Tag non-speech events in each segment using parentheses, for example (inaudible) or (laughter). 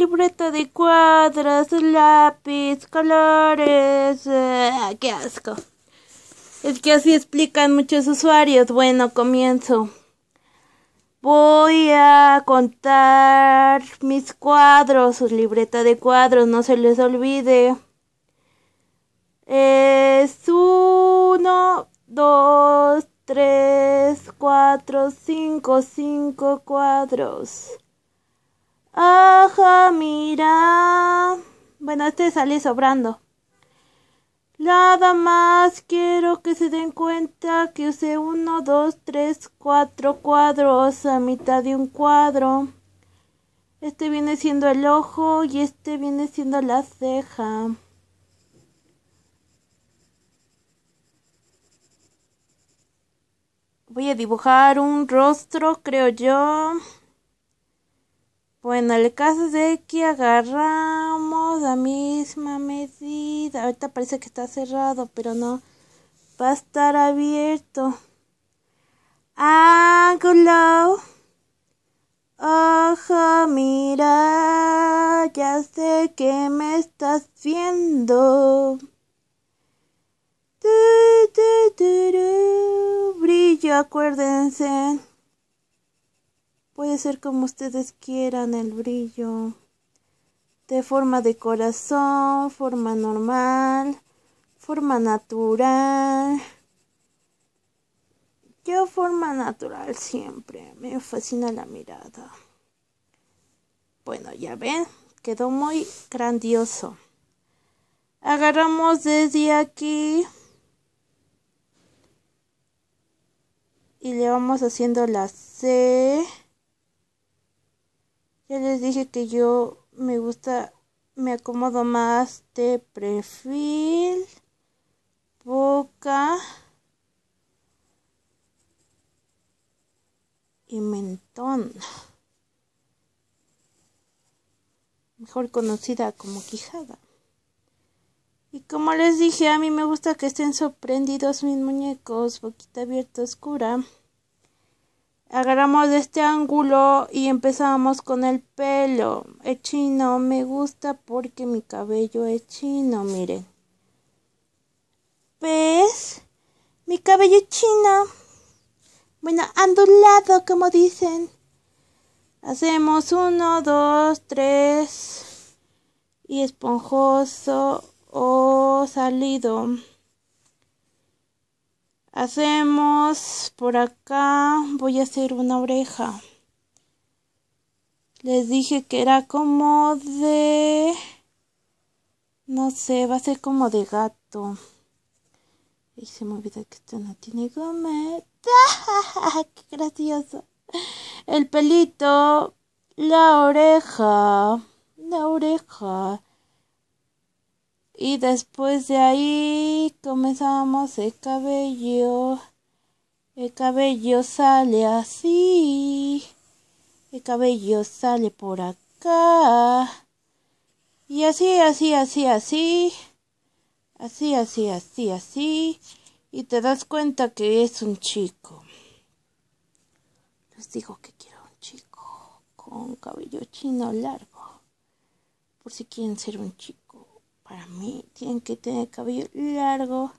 libreta de cuadros, lápiz, colores. Ah, ¡Qué asco! Es que así explican muchos usuarios. Bueno, comienzo. Voy a contar mis cuadros, su libreta de cuadros, no se les olvide. Es uno, dos, tres, cuatro, cinco, cinco cuadros. Ajá, mira. Bueno, este sale sobrando. Nada más quiero que se den cuenta que usé uno, dos, tres, cuatro cuadros a mitad de un cuadro. Este viene siendo el ojo y este viene siendo la ceja. Voy a dibujar un rostro, creo yo. Bueno, el caso de que agarramos la misma medida. Ahorita parece que está cerrado, pero no. Va a estar abierto. Ángulo. Ojo, mira. Ya sé que me estás viendo. Brillo, acuérdense. Puede ser como ustedes quieran el brillo. De forma de corazón, forma normal, forma natural. Yo forma natural siempre. Me fascina la mirada. Bueno, ya ven, quedó muy grandioso. Agarramos desde aquí y le vamos haciendo la C. Ya les dije que yo me gusta, me acomodo más de perfil, boca y mentón. Mejor conocida como quijada. Y como les dije, a mí me gusta que estén sorprendidos mis muñecos, boquita abierta oscura agarramos este ángulo y empezamos con el pelo. Es chino, me gusta porque mi cabello es chino, miren. ¿Ves? Mi cabello es chino. Bueno, ondulado, como dicen. Hacemos uno, dos, tres. Y esponjoso o salido. Hacemos por acá, voy a hacer una oreja. Les dije que era como de... No sé, va a ser como de gato. Y se me olvida que esto no tiene gometa. (laughs) ¡Qué gracioso! El pelito, la oreja, la oreja. Y después de ahí comenzamos el cabello. El cabello sale así. El cabello sale por acá. Y así, así, así, así. Así, así, así, así. Y te das cuenta que es un chico. Les digo que quiero un chico con cabello chino largo. Por si quieren ser un chico. Para mí tienen que tener cabello largo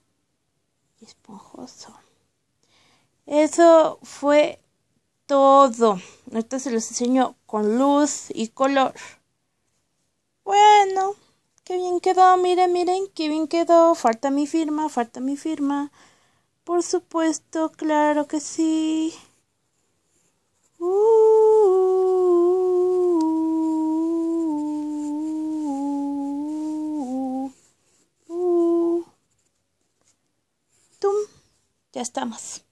y esponjoso. Eso fue todo. Ahorita se los enseño con luz y color. Bueno, qué bien quedó. Miren, miren, qué bien quedó. Falta mi firma, falta mi firma. Por supuesto, claro que sí. Ya estamos.